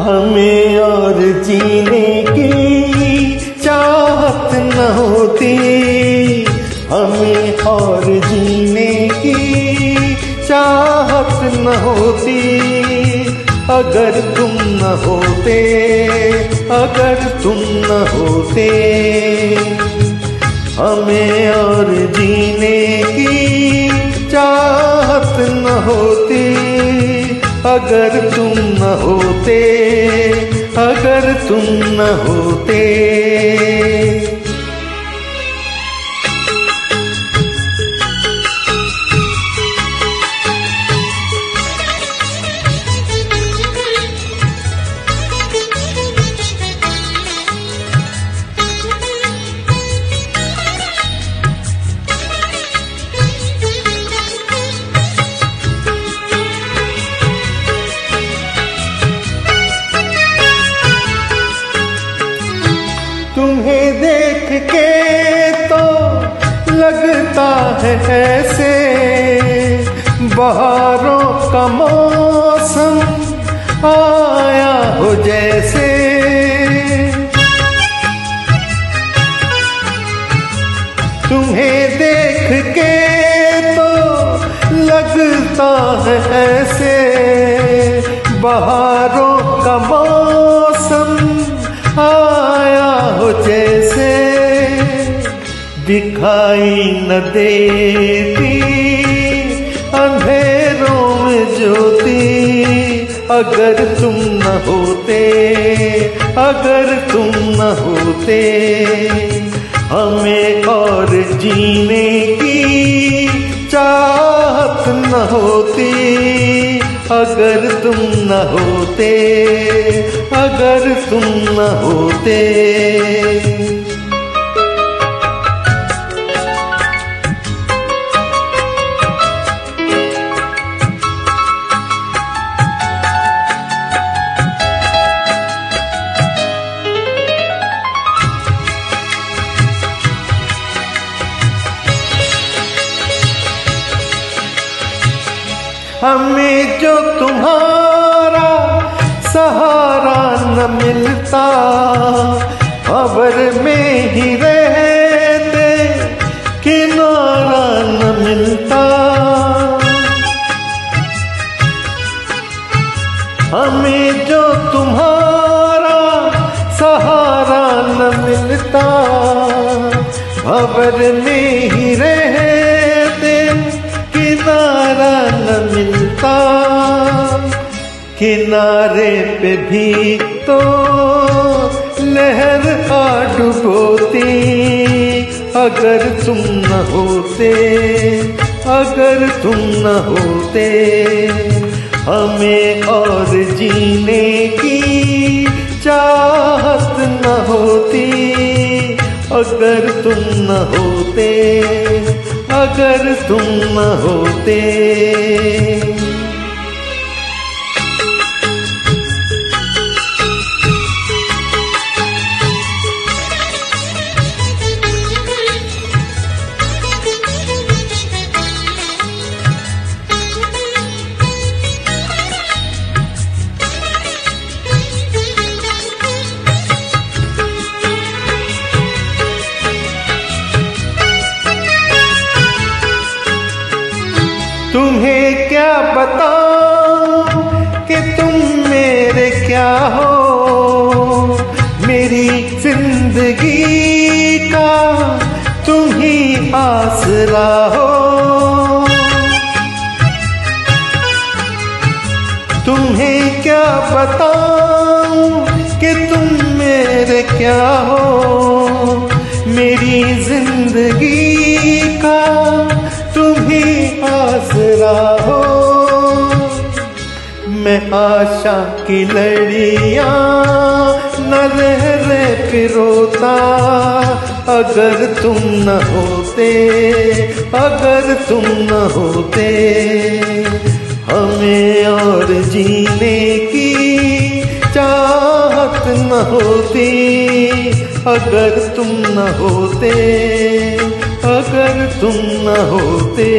हमें और जीने की चाहत न होती। हमें और जीने की चाहत न होती। अगर तुम न होते, अगर तुम न होते। हमें और जीने की चाहत न होती। अगर तुम न होते अगर तुम न होते। देख के तो लगता है ऐसे बहारों का मौसम आया हो जैसे। तुम्हें देख के तो लगता है ऐसे बहारों का मौसम दिखाई न देती। अंधेरों में ज्योति अगर तुम न होते, अगर तुम न होते, हमें और जीने की चाहत न होती। अगर तुम न होते, अगर तुम न होते। हमें जो तुम्हारा सहारा न मिलता, खबर में ही रहते, किनारा न मिलता। हमें जो तुम्हारा सहारा न मिलता, खबर में ही रहते किनारे पे भी तो लहर आ डुबोती अगर तुम न होते, अगर तुम न होते, हमें और जीने की चाहत न होती। अगर तुम न होते, अगर तुम न होते क्या कि तुम मेरे क्या हो? मेरी ज़िंदगी का तुम ही आसरा हो। तुम्हें क्या बताऊँ कि तुम मेरे क्या हो? मेरी ज़िंदगी मैं आशा की लड़ियाँ, न रह रह पिरोता अगर तुम न होते, अगर तुम न होते, हमें और जीने की चाहत न होती। अगर तुम न होते, अगर तुम न होते।